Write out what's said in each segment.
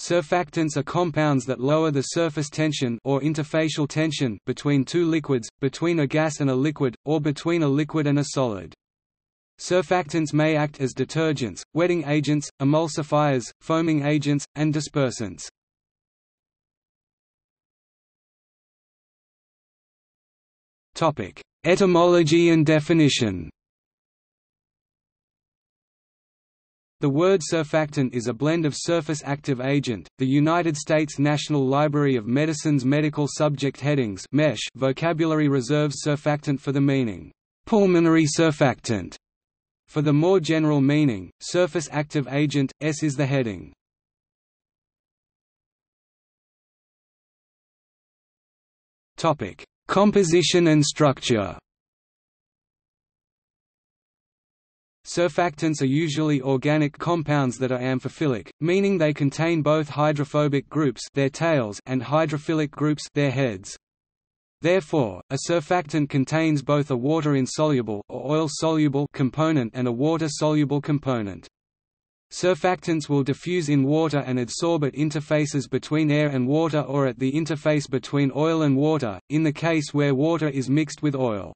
Surfactants are compounds that lower the surface tension or interfacial tension between two liquids, between a gas and a liquid, or between a liquid and a solid. Surfactants may act as detergents, wetting agents, emulsifiers, foaming agents, and dispersants. Etymology and definition The word surfactant is a blend of surface active agent. The United States National Library of Medicine's medical subject headings (MESH) vocabulary reserves surfactant for the meaning pulmonary surfactant. For the more general meaning, surface active agent, S is the heading. Composition and structure. Surfactants are usually organic compounds that are amphiphilic, meaning they contain both hydrophobic groups their tails and hydrophilic groups their heads. Therefore, a surfactant contains both a water-insoluble or oil-soluble component and a water-soluble component. Surfactants will diffuse in water and adsorb at interfaces between air and water or at the interface between oil and water, in the case where water is mixed with oil.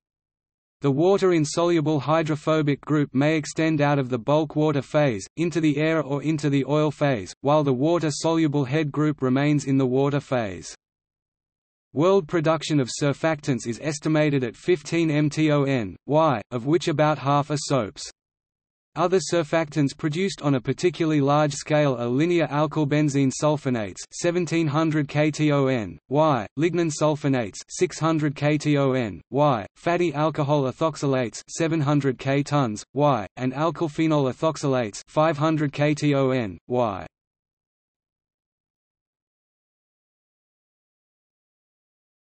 The water-insoluble hydrophobic group may extend out of the bulk water phase, into the air or into the oil phase, while the water-soluble head group remains in the water phase. World production of surfactants is estimated at 15 mton, y, of which about half are soaps. Other surfactants produced on a particularly large scale are linear alkylbenzene sulfonates 1700 kton, Y, lignin sulfonates 600 kton, Y, fatty alcohol ethoxylates 700 ktons, Y, and alkylphenol ethoxylates 500 kton, Y.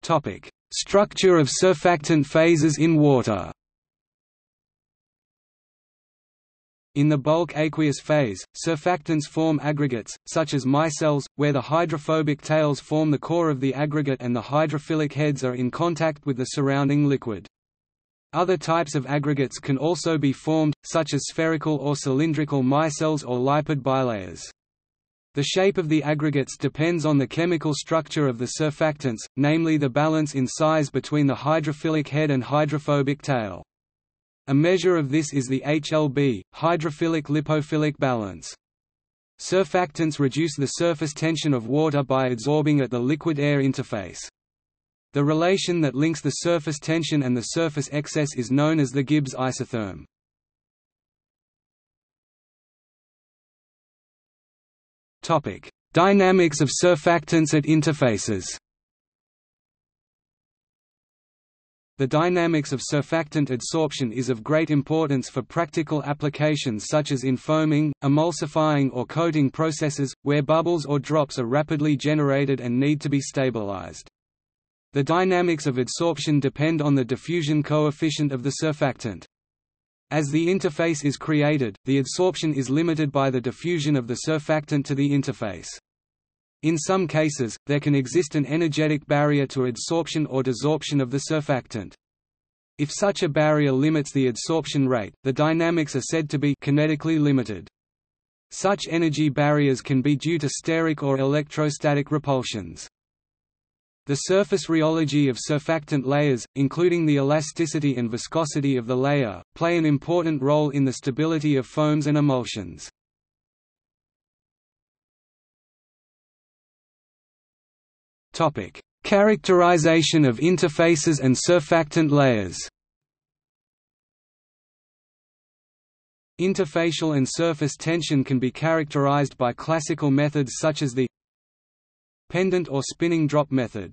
Topic: Structure of surfactant phases in water. In the bulk aqueous phase, surfactants form aggregates, such as micelles, where the hydrophobic tails form the core of the aggregate and the hydrophilic heads are in contact with the surrounding liquid. Other types of aggregates can also be formed, such as spherical or cylindrical micelles or lipid bilayers. The shape of the aggregates depends on the chemical structure of the surfactants, namely the balance in size between the hydrophilic head and hydrophobic tail. A measure of this is the HLB, hydrophilic-lipophilic balance. Surfactants reduce the surface tension of water by adsorbing at the liquid-air interface. The relation that links the surface tension and the surface excess is known as the Gibbs isotherm. Dynamics of surfactants at interfaces The dynamics of surfactant adsorption is of great importance for practical applications such as in foaming, emulsifying or coating processes, where bubbles or drops are rapidly generated and need to be stabilized. The dynamics of adsorption depend on the diffusion coefficient of the surfactant. As the interface is created, the adsorption is limited by the diffusion of the surfactant to the interface. In some cases, there can exist an energetic barrier to adsorption or desorption of the surfactant. If such a barrier limits the adsorption rate, the dynamics are said to be kinetically limited. Such energy barriers can be due to steric or electrostatic repulsions. The surface rheology of surfactant layers, including the elasticity and viscosity of the layer, play an important role in the stability of foams and emulsions. Topic: Characterization of interfaces and surfactant layers. Interfacial and surface tension can be characterized by classical methods such as the pendant or spinning drop method.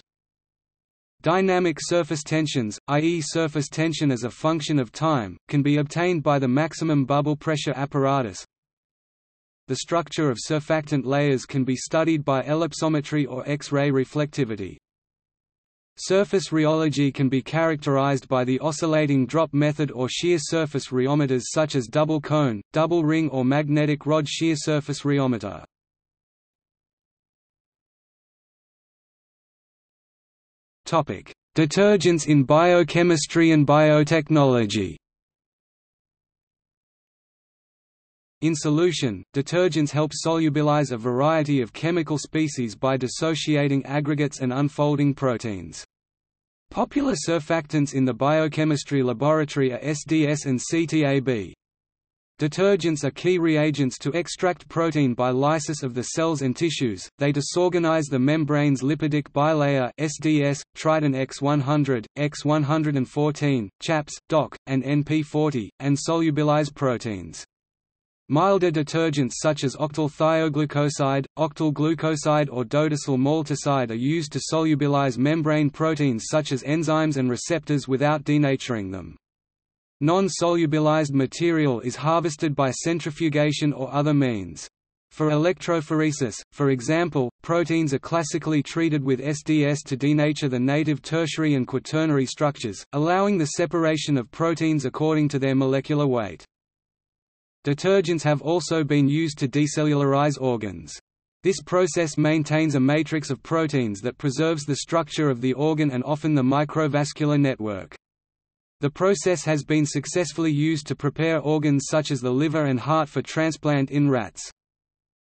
Dynamic surface tensions, i.e. surface tension as a function of time, can be obtained by the maximum bubble pressure apparatus, the structure of surfactant layers can be studied by ellipsometry or X-ray reflectivity. Surface rheology can be characterized by the oscillating drop method or shear surface rheometers such as double cone, double ring or magnetic rod shear surface rheometer. Detergents in biochemistry and biotechnology In solution, detergents help solubilize a variety of chemical species by dissociating aggregates and unfolding proteins. Popular surfactants in the biochemistry laboratory are SDS and CTAB. Detergents are key reagents to extract protein by lysis of the cells and tissues. They disorganize the membrane's lipidic bilayer SDS, Triton X100, X114, CHAPS, DOC, and NP40, and solubilize proteins. Milder detergents such as octyl thioglucoside, octyl glucoside or dodecyl maltoside are used to solubilize membrane proteins such as enzymes and receptors without denaturing them. Non-solubilized material is harvested by centrifugation or other means. For electrophoresis, for example, proteins are classically treated with SDS to denature the native tertiary and quaternary structures, allowing the separation of proteins according to their molecular weight. Detergents have also been used to decellularize organs. This process maintains a matrix of proteins that preserves the structure of the organ and often the microvascular network. The process has been successfully used to prepare organs such as the liver and heart for transplant in rats.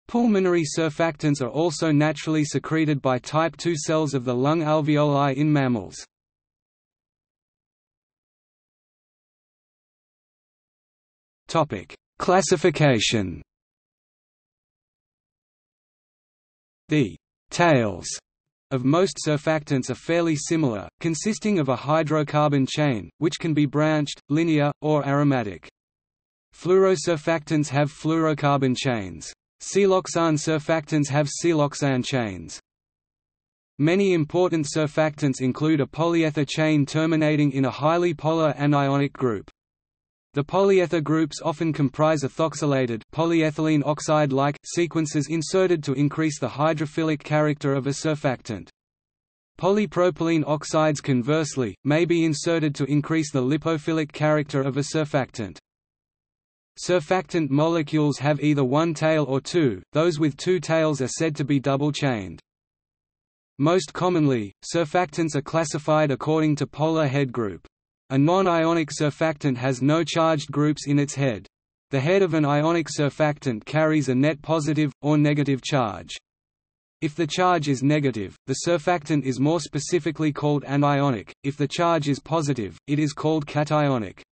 Pulmonary surfactants are also naturally secreted by type II cells of the lung alveoli in mammals. Classification The tails of most surfactants are fairly similar, consisting of a hydrocarbon chain, which can be branched, linear, or aromatic. Fluorosurfactants have fluorocarbon chains. Siloxane surfactants have siloxane chains. Many important surfactants include a polyether chain terminating in a highly polar anionic group. The polyether groups often comprise ethoxylated polyethylene oxide-like sequences inserted to increase the hydrophilic character of a surfactant. Polypropylene oxides conversely, may be inserted to increase the lipophilic character of a surfactant. Surfactant molecules have either one tail or two, those with two tails are said to be double-chained. Most commonly, surfactants are classified according to polar head group. A non-ionic surfactant has no charged groups in its head. The head of an ionic surfactant carries a net positive, or negative charge. If the charge is negative, the surfactant is more specifically called anionic, if the charge is positive, it is called cationic.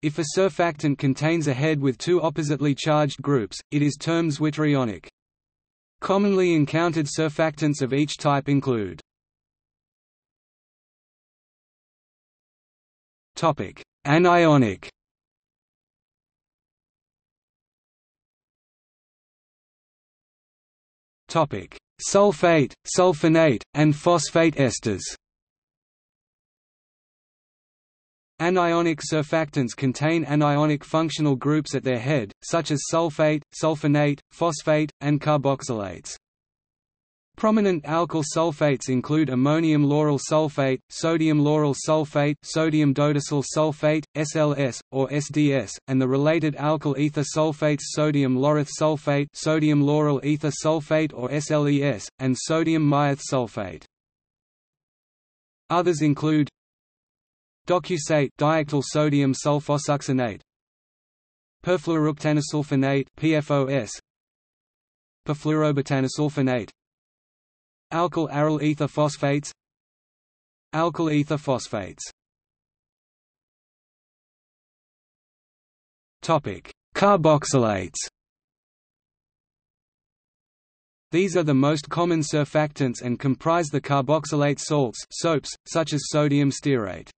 If a surfactant contains a head with two oppositely charged groups, it is termed zwitterionic. Commonly encountered surfactants of each type include Topic: Anionic. Topic: Sulfate, sulfonate, and phosphate esters. Anionic surfactants contain anionic functional groups at their head, such as sulfate, sulfonate, phosphate, and carboxylates. Prominent alkyl sulfates include ammonium lauryl sulfate, sodium lauryl sulfate, sodium dodecyl sulfate, SLS or SDS, and the related alkyl ether sulfates sodium laureth sulfate, sodium lauryl ether sulfate or SLES, and sodium myreth sulfate. Others include docusate dioctyl sodium sulfosuccinate, perfluorooctanesulfonate PFOS, perfluorobutanesulfonate Alkyl aryl ether phosphates Alkyl ether phosphates Topic: Carboxylates. These are the most common surfactants and comprise the carboxylate salts soaps, such as sodium stearate.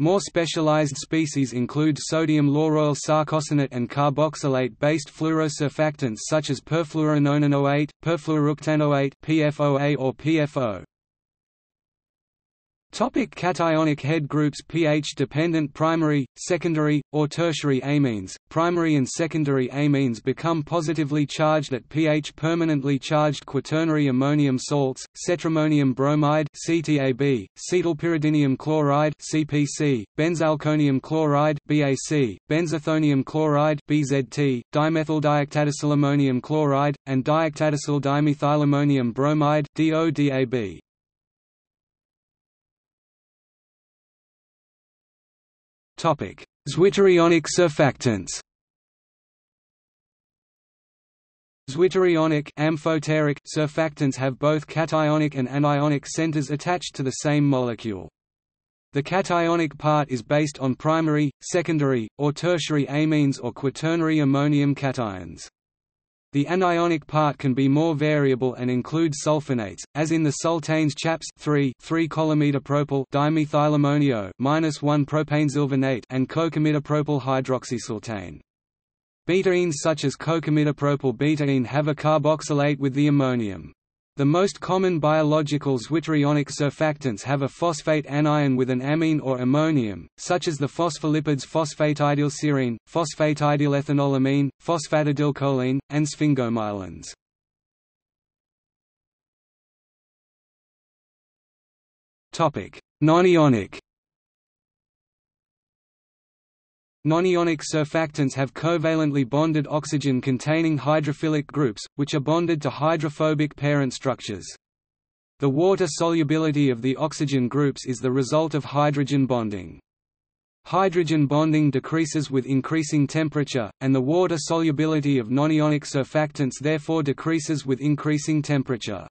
More specialized species include sodium lauryl sarcosinate and carboxylate-based fluorosurfactants such as perfluorononanoate, perfluorooctanoate PFOA or PFO. Topic cationic head groups pH-dependent primary, secondary, or tertiary amines. Primary and secondary amines become positively charged at pH permanently charged quaternary ammonium salts, cetrimonium bromide (CTAB), cetylpyridinium chloride (CPC), benzalkonium chloride (BAC), benzethonium chloride (BZT), dimethyldioctadecylammonium chloride, and dioctadecyl dimethylammonium bromide (DODAB). Zwitterionic surfactants Zwitterionic amphoteric surfactants have both cationic and anionic centers attached to the same molecule. The cationic part is based on primary, secondary, or tertiary amines or quaternary ammonium cations. The anionic part can be more variable and include sulfonates, as in the sultaines CHAPS 3 3-colimidomidopropyl dimethylammonium minus 1 propanesulfonate and cocamidopropyl hydroxysultaine. Betaines such as cocamidopropyl betaine have a carboxylate with the ammonium. The most common biological zwitterionic surfactants have a phosphate anion with an amine or ammonium, such as the phospholipids phosphatidylserine, phosphatidylethanolamine, phosphatidylcholine, and sphingomyelins. Nonionic Nonionic surfactants have covalently bonded oxygen-containing hydrophilic groups, which are bonded to hydrophobic parent structures. The water solubility of the oxygen groups is the result of hydrogen bonding. Hydrogen bonding decreases with increasing temperature, and the water solubility of nonionic surfactants therefore decreases with increasing temperature.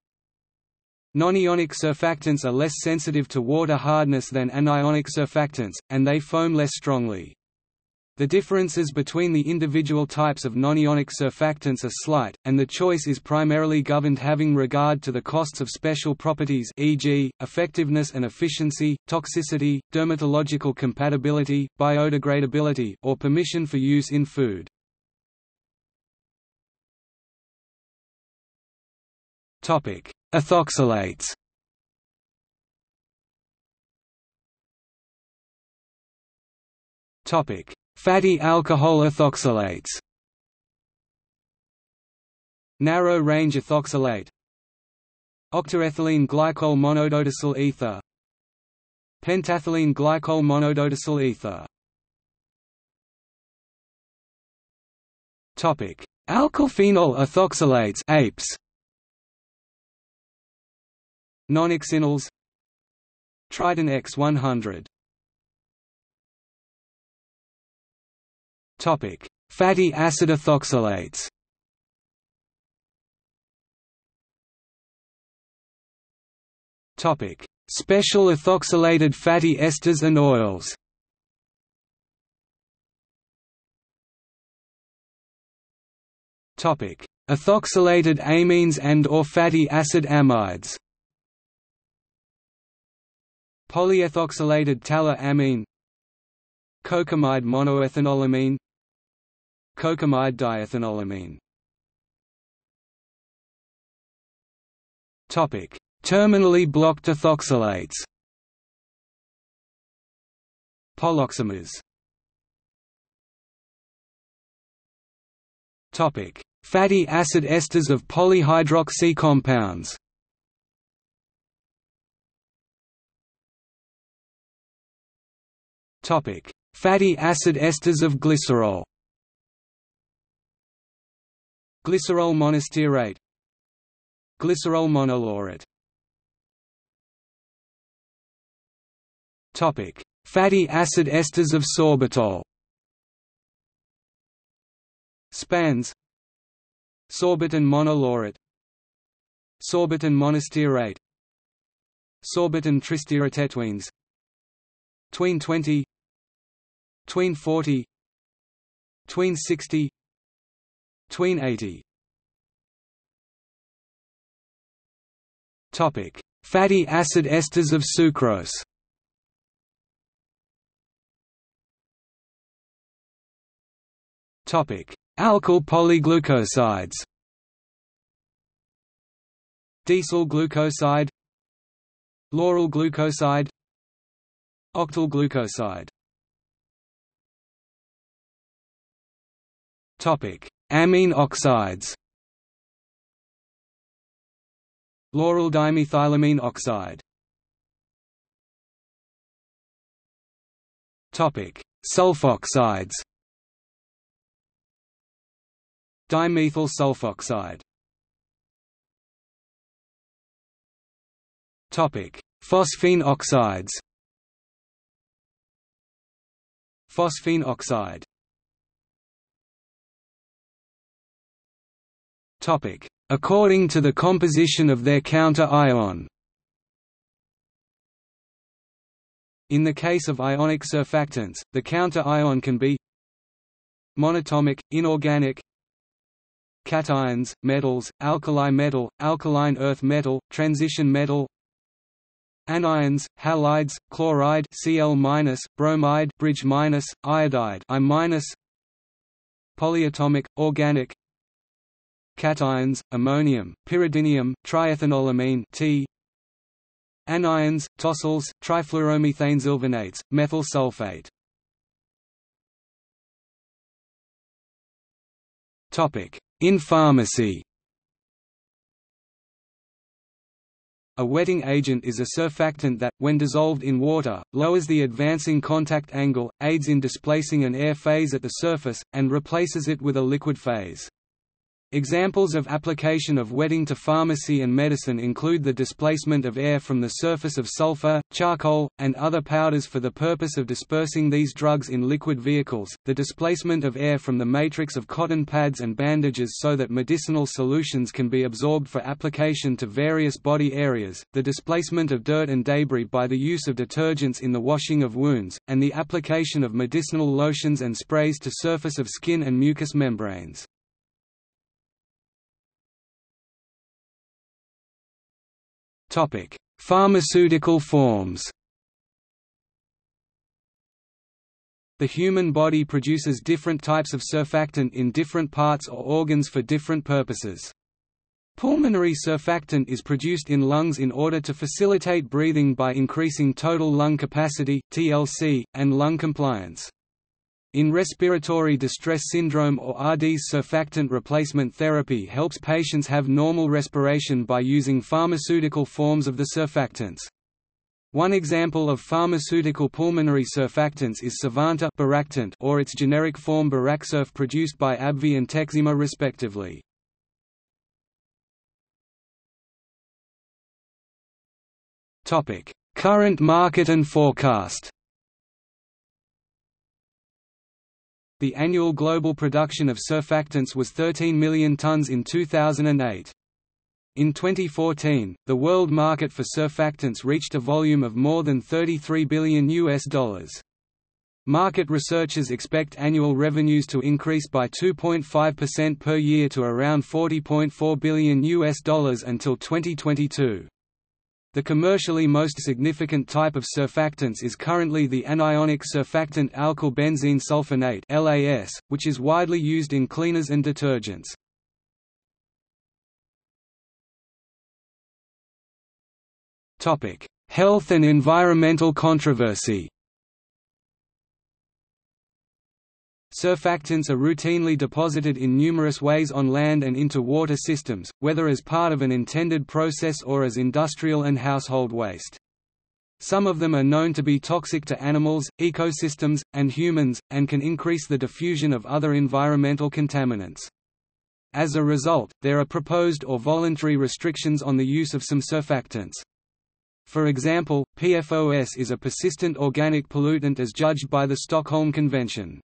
Nonionic surfactants are less sensitive to water hardness than anionic surfactants, and they foam less strongly. The differences between the individual types of nonionic surfactants are slight, and the choice is primarily governed having regard to the costs of special properties e.g., effectiveness and efficiency, toxicity, dermatological compatibility, biodegradability, or permission for use in food. Ethoxylates Topic: Fatty alcohol ethoxylates. Narrow-range ethoxylate. Octaethylene glycol monododecyl ether. Pentaethylene glycol monododecyl ether. Topic: Alkylphenol ethoxylates APES. Nonoxynols Triton X100 Fatty acid ethoxylates. Topic: Special ethoxylated fatty esters and oils. Topic: Ethoxylated amines and or fatty acid amides. Polyethoxylated tallow amine Cocamide monoethanolamine Cocamide diethanolamine Topic: Terminally blocked ethoxylates. Poloxamers. Topic: Fatty acid esters of polyhydroxy compounds. Topic: Fatty acid esters of glycerol. Glycerol monostearate Glycerol monolaurate Topic: Fatty acid esters of sorbitol. Spans. Sorbitan monolaurate Sorbitan monostearate Sorbitan tristearate Tweens Tween 20 Tween 40 Tween 60 Tween 80 Topic: Fatty acid esters of sucrose. Topic: Alkyl polyglucosides. Decyl glucoside, lauryl glucoside, octyl glucoside. Topic: Amine oxides Lauryl dimethylamine oxide Topic: Sulfoxides. Dimethyl sulfoxide. Topic: Phosphine oxides. Phosphine oxide. According to the composition of their counter-ion In the case of ionic surfactants, the counter-ion can be monatomic, inorganic cations, metals, alkali metal, alkaline earth metal, transition metal anions, halides, chloride Cl-, bromide, bridge iodide I-, polyatomic, organic cations, ammonium, pyridinium, triethanolamine T. Anions, tosyls, trifluoromethanesulfonates, methyl sulfate. In pharmacy. A wetting agent is a surfactant that, when dissolved in water, lowers the advancing contact angle, aids in displacing an air phase at the surface, and replaces it with a liquid phase. Examples of application of wetting to pharmacy and medicine include the displacement of air from the surface of sulfur, charcoal, and other powders for the purpose of dispersing these drugs in liquid vehicles, the displacement of air from the matrix of cotton pads and bandages so that medicinal solutions can be absorbed for application to various body areas, the displacement of dirt and debris by the use of detergents in the washing of wounds, and the application of medicinal lotions and sprays to surface of skin and mucous membranes. Topic: Pharmaceutical forms. The human body produces different types of surfactant in different parts or organs for different purposes. Pulmonary surfactant is produced in lungs in order to facilitate breathing by increasing total lung capacity (TLC) and lung compliance. In respiratory distress syndrome or RDS surfactant replacement therapy helps patients have normal respiration by using pharmaceutical forms of the surfactants. One example of pharmaceutical pulmonary surfactants is Beractant or its generic form Beraksurf produced by AbbVie and Tekzima respectively. Current market and forecast The annual global production of surfactants was 13 million tons in 2008. In 2014, the world market for surfactants reached a volume of more than 33 billion US dollars. Market researchers expect annual revenues to increase by 2.5% per year to around 40.4 billion US dollars until 2022. The commercially most significant type of surfactants is currently the anionic surfactant alkyl benzene sulfonate (LAS), which is widely used in cleaners and detergents. Topic: Health and environmental controversy. Surfactants are routinely deposited in numerous ways on land and into water systems, whether as part of an intended process or as industrial and household waste. Some of them are known to be toxic to animals, ecosystems, and humans, and can increase the diffusion of other environmental contaminants. As a result, there are proposed or voluntary restrictions on the use of some surfactants. For example, PFOS is a persistent organic pollutant as judged by the Stockholm Convention.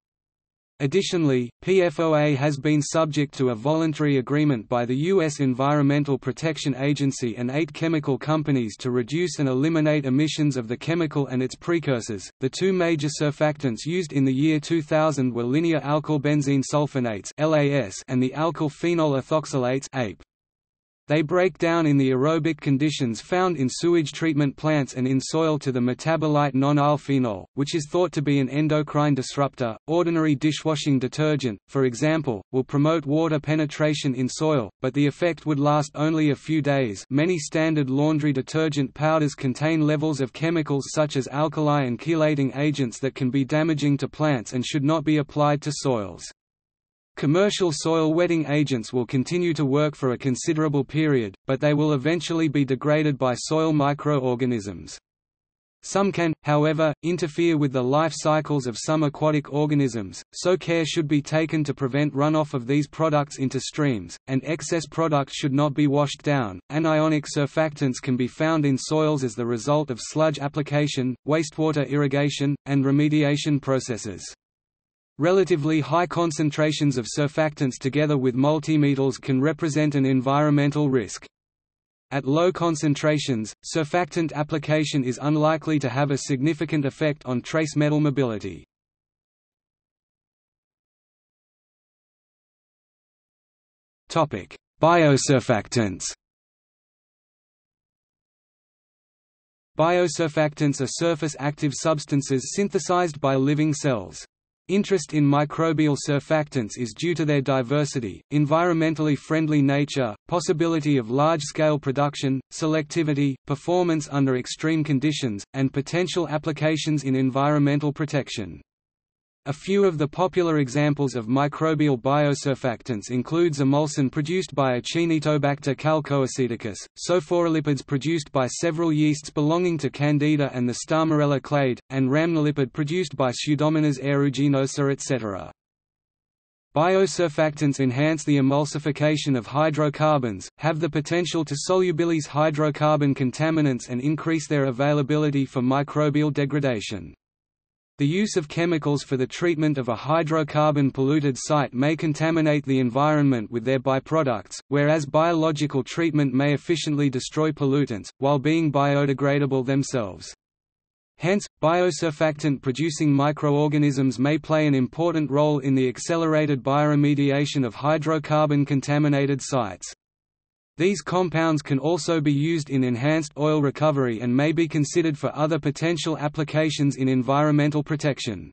Additionally, PFOA has been subject to a voluntary agreement by the U.S. Environmental Protection Agency and eight chemical companies to reduce and eliminate emissions of the chemical and its precursors. The two major surfactants used in the year 2000 were linear alkyl benzene sulfonates (LAS) and the alkyl phenol ethoxylates (APE). They break down in the aerobic conditions found in sewage treatment plants and in soil to the metabolite nonylphenol, which is thought to be an endocrine disruptor. Ordinary dishwashing detergent, for example, will promote water penetration in soil, but the effect would last only a few days. Many standard laundry detergent powders contain levels of chemicals such as alkali and chelating agents that can be damaging to plants and should not be applied to soils. Commercial soil wetting agents will continue to work for a considerable period, but they will eventually be degraded by soil microorganisms. Some can, however, interfere with the life cycles of some aquatic organisms, so care should be taken to prevent runoff of these products into streams, and excess product should not be washed down. Anionic surfactants can be found in soils as the result of sludge application, wastewater irrigation, and remediation processes. Relatively high concentrations of surfactants together with multimetals can represent an environmental risk. At low concentrations, surfactant application is unlikely to have a significant effect on trace metal mobility. Biosurfactants Biosurfactants are surface active substances synthesized by living cells. Interest in microbial surfactants is due to their diversity, environmentally friendly nature, possibility of large-scale production, selectivity, performance under extreme conditions, and potential applications in environmental protection. A few of the popular examples of microbial biosurfactants includes emulsan produced by Acinetobacter calcoaceticus, sophorolipids produced by several yeasts belonging to Candida and the Starmerella clade, and rhamnolipid produced by Pseudomonas aeruginosa etc. Biosurfactants enhance the emulsification of hydrocarbons, have the potential to solubilize hydrocarbon contaminants and increase their availability for microbial degradation. The use of chemicals for the treatment of a hydrocarbon polluted site may contaminate the environment with their byproducts, whereas biological treatment may efficiently destroy pollutants, while being biodegradable themselves. Hence, biosurfactant-producing microorganisms may play an important role in the accelerated bioremediation of hydrocarbon-contaminated sites. These compounds can also be used in enhanced oil recovery and may be considered for other potential applications in environmental protection.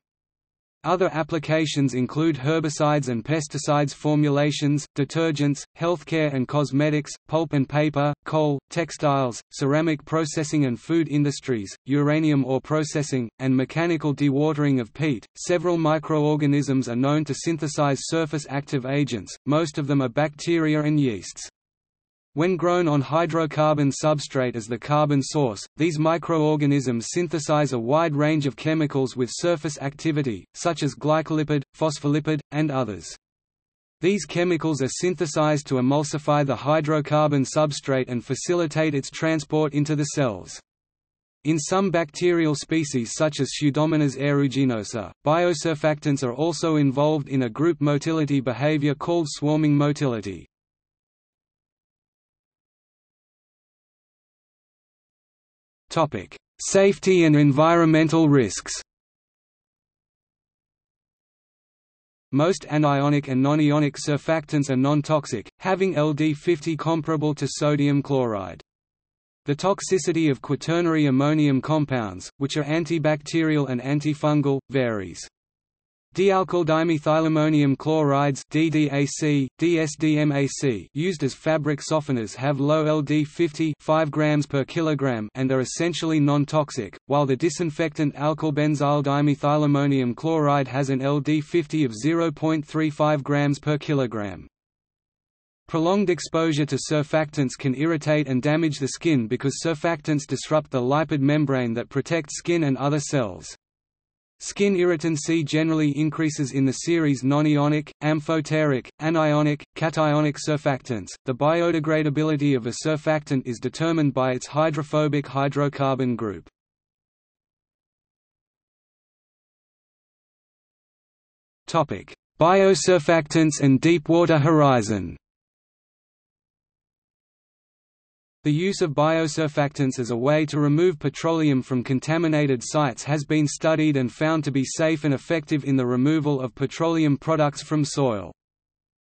Other applications include herbicides and pesticides formulations, detergents, healthcare and cosmetics, pulp and paper, coal, textiles, ceramic processing and food industries, uranium ore processing, and mechanical dewatering of peat. Several microorganisms are known to synthesize surface active agents, most of them are bacteria and yeasts. When grown on hydrocarbon substrate as the carbon source, these microorganisms synthesize a wide range of chemicals with surface activity, such as glycolipid, phospholipid, and others. These chemicals are synthesized to emulsify the hydrocarbon substrate and facilitate its transport into the cells. In some bacterial species such as Pseudomonas aeruginosa, biosurfactants are also involved in a group motility behavior called swarming motility. Topic: Safety and environmental risks. Most anionic and non-ionic surfactants are non-toxic, having LD50 comparable to sodium chloride. The toxicity of quaternary ammonium compounds, which are antibacterial and antifungal, varies. Dialkyl dimethylammonium chlorides DDAC, DSDMAC used as fabric softeners have low LD50 5 grams per kilogram and are essentially non-toxic, while the disinfectant alkylbenzyl dimethylammonium chloride has an LD50 of 0.35 grams per kilogram. Prolonged exposure to surfactants can irritate and damage the skin because surfactants disrupt the lipid membrane that protects skin and other cells. Skin irritancy generally increases in the series non-ionic, amphoteric, anionic, cationic surfactants. The biodegradability of a surfactant is determined by its hydrophobic hydrocarbon group. Topic: Biosurfactants and Deepwater Horizon. The use of biosurfactants as a way to remove petroleum from contaminated sites has been studied and found to be safe and effective in the removal of petroleum products from soil.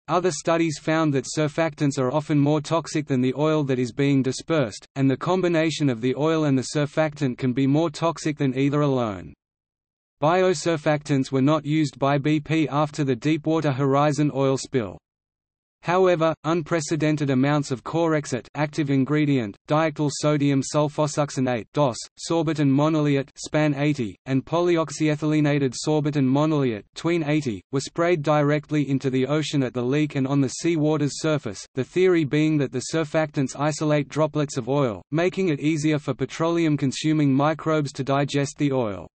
Other studies found that surfactants are often more toxic than the oil that is being dispersed, and the combination of the oil and the surfactant can be more toxic than either alone. Biosurfactants were not used by BP after the Deepwater Horizon oil spill. However, unprecedented amounts of Corexit active ingredient, dioctyl sodium sulfosuccinate DOS, sorbitan monoleate SPAN 80, and polyoxyethylenated sorbitan monoleate tween 80, were sprayed directly into the ocean at the leak and on the sea water's surface, the theory being that the surfactants isolate droplets of oil, making it easier for petroleum-consuming microbes to digest the oil.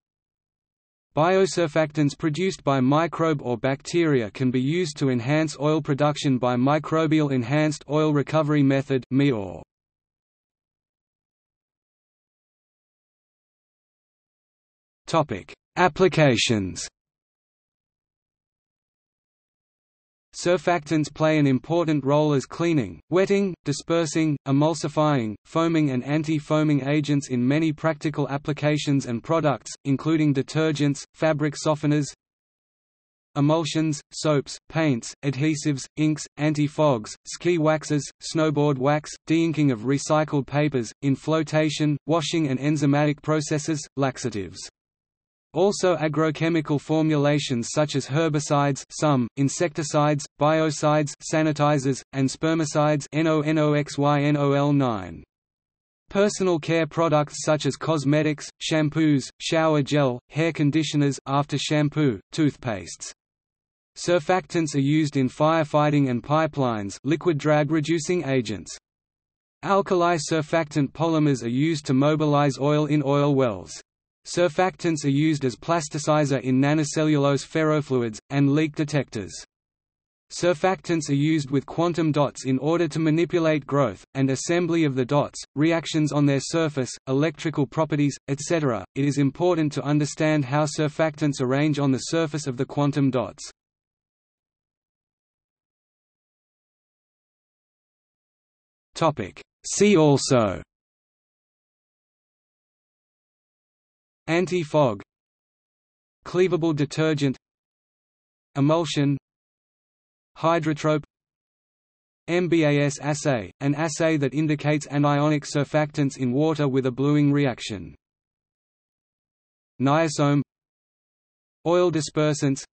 Biosurfactants produced by microbe or bacteria can be used to enhance oil production by microbial enhanced oil recovery method (MIOR). Topic: Applications. Surfactants play an important role as cleaning, wetting, dispersing, emulsifying, foaming and anti-foaming agents in many practical applications and products, including detergents, fabric softeners, emulsions, soaps, paints, adhesives, inks, anti-fogs, ski waxes, snowboard wax, deinking of recycled papers, in flotation, washing and enzymatic processes, laxatives. Also agrochemical formulations such as herbicides some, insecticides, biocides sanitizers, and spermicides NONOXYNOL9. Personal care products such as cosmetics, shampoos, shower gel, hair conditioners after shampoo, toothpastes. Surfactants are used in firefighting and pipelines liquid drag reducing agents. Alkali surfactant polymers are used to mobilize oil in oil wells. Surfactants are used as plasticizer in nanocellulose ferrofluids, and leak detectors. Surfactants are used with quantum dots in order to manipulate growth, and assembly of the dots, reactions on their surface, electrical properties, etc. It is important to understand how surfactants arrange on the surface of the quantum dots. See also Anti-fog Cleavable detergent Emulsion Hydrotrope MBAS assay, an assay that indicates anionic surfactants in water with a bluing reaction. Niosome Oil dispersants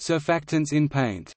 Surfactants in paint